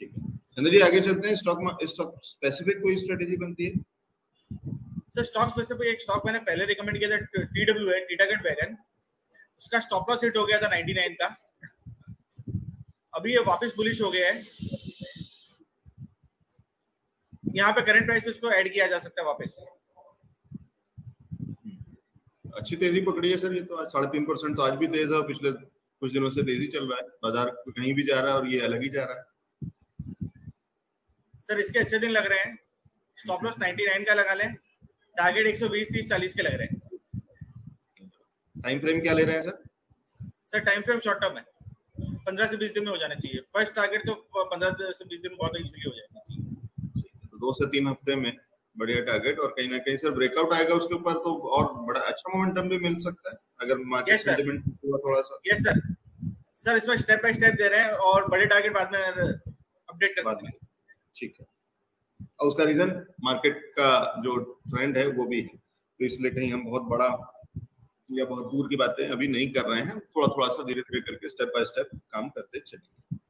ठीक है। चंद्र जी आगे चलते हैं। स्टॉक स्टॉक स्पेसिफिक कोई स्ट्रेटेजी बनती है? सर स्टॉक स्पेसिफिक एक स्टॉक मैंने पहले रिकमेंड किया था टीडब्ल्यू है टीटागेट वैगन उसका स्टॉप लॉस हिट हो गया था 99 का। अभी ये वापस बुलिश हो गया है। यहाँ पे करंट प्राइस पे इसको ऐड किया जा सकता है वापस। अच्छी तेज़ी पकड़ी है सर ये तो आज साढ़े तीन परसेंट तो आज भी तेज है पिछले कुछ दिनों से तेज़ी चल रहा है। बाज़ार कहीं भी जा रहा है और ये अलग ही जा रहा है। सर इसके अच्छे दिन लग रहे हैं। स्टॉप लॉस 99 का लगा लें। टारगेट 120 30 40 के लग रहे हैं। टाइम फ्रेम क्या ले रहे हैं sir? Sir time frame short term है। पंद्रह से बीस दिन में हो जाना चाहिए। फ़र्स्ट टारगेट तो पंद्रह से बीस दिन में बहुत इजीली हो जाएगा। तो दो से तीन हफ़्ते में बढ़िया टारगेट और कहीं ना कहीं सर ब्रेकआउट आएगा उसके ऊपर तो और बड़ा अच्छा मोमेंटम भी मिल सकता है अगर मार्केट सेंटिमेंट थोड़ा थोड़ा सा। यस सर सर इसमें स्टेप बाय स्टेप दे रहे हैं और बड़े टारगेट बाद में अपडेट कर बाद में। ठीक है। और उसका रीजन मार्केट का जो ट्रेंड है, वो भी है। तो इसलिए कहीं हम बहुत बड़ा या बहुत दूर की बातें अभी नहीं कर रहे हैं। थोड़ा थोड़ा सा धीरे धीरे करके स्टेप बाय स्टेप काम करते चलेंगे।